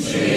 She